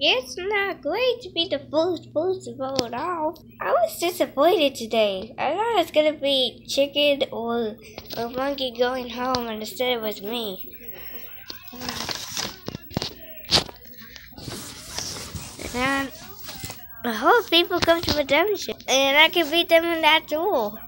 It's not going to be the first person voted off. I was disappointed today. I thought it was gonna be chicken or a monkey going home, and instead it was me. And I hope people come to redemption, and I can beat them in that duel.